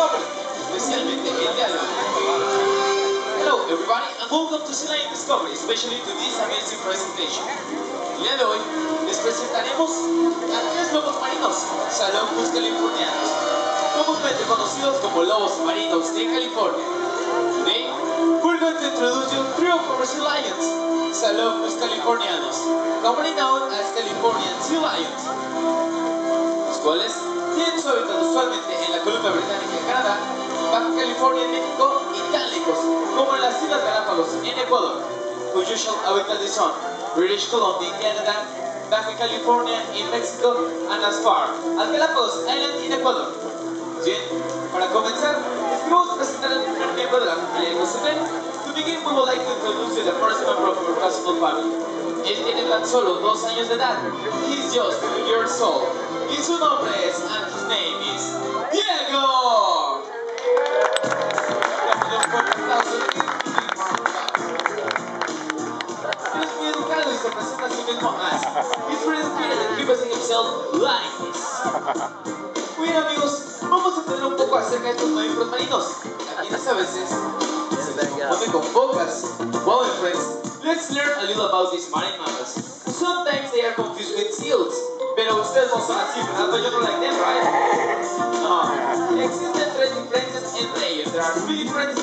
especialmente el. Hello everybody and welcome to Chile Discovery, especially to this amazing presentation. El día de hoy les presentaremos a tres lobos marinos, salomos californianos, comúnmente conocidos como lobos marinos de California. Today, we're going to introduce you three of our sea lions, salomos californianos, commonly known as Californian sea lions, los cuales tienen su hábitat usualmente en la Columbia Británica Canadá, Baja California México y tan lejos como en las Islas Galápagos en Ecuador, whose usual habitat is on British Columbia in Canada, Baja California in Mexico, and as far as Galapagos Island in Ecuador. Bien, para comenzar, a presentar al primer miembro de la familia Ecosystem. To begin, we would like to introduce you the first member of our personal family. Él tiene tan solo dos años de edad. He's just two years old. Y su nombre es, and his name is, Diego! He's and he presents himself like amigos, vamos a entender un poco acerca de estos mamíferos marinos. Aquí a veces se confunde con focas. Well, my friends, let's learn a little about these marine mammals. Sometimes they are confused with seals. Pero ustedes no son así, ¿verdad? But you don't like them, right? No. Existen tres diferencias entre ellos. There are three different